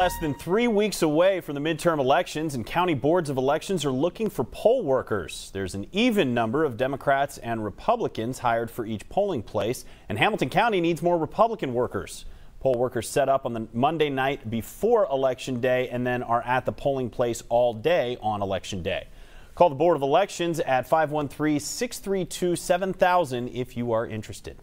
Less than three weeks away from the midterm elections, and county boards of elections are looking for poll workers. There's an even number of Democrats and Republicans hired for each polling place, and Hamilton County needs more Republican workers. Poll workers set up on the Monday night before Election Day and then are at the polling place all day on Election Day. Call the Board of Elections at 513 632 7000 if you are interested.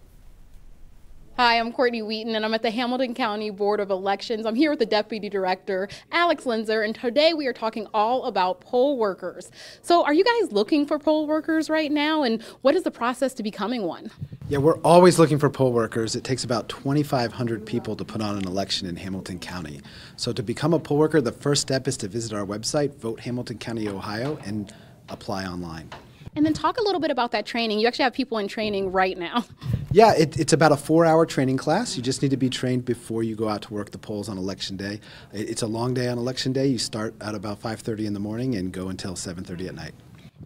Hi, I'm Courtney Wheaton, and I'm at the Hamilton County Board of Elections. I'm here with the Deputy Director, Alex Linser, and today we are talking all about poll workers. So, are you guys looking for poll workers right now, and what is the process to becoming one? Yeah, we're always looking for poll workers. It takes about 2,500 people to put on an election in Hamilton County. So, to become a poll worker, the first step is to visit our website, Vote Hamilton County, Ohio, and apply online. And then talk a little bit about that training. You actually have people in training right now. Yeah, it, it's about a four-hour training class. You just need to be trained before you go out to work the polls on election day. It's a long day on election day. You start at about 5:30 in the morning and go until 7:30 at night.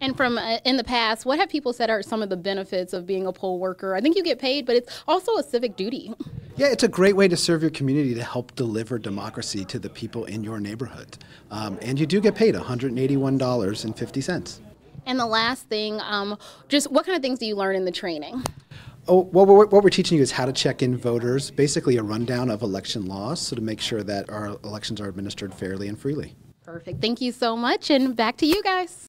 And from uh, in the past, what have people said are some of the benefits of being a poll worker? I think you get paid, but it's also a civic duty. Yeah, it's a great way to serve your community to help deliver democracy to the people in your neighborhood. Um, and you do get paid $181.50. And the last thing, um, just what kind of things do you learn in the training? Oh, what we're teaching you is how to check in voters, basically a rundown of election laws, so to make sure that our elections are administered fairly and freely. Perfect. Thank you so much, and back to you guys.